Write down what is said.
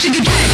to the.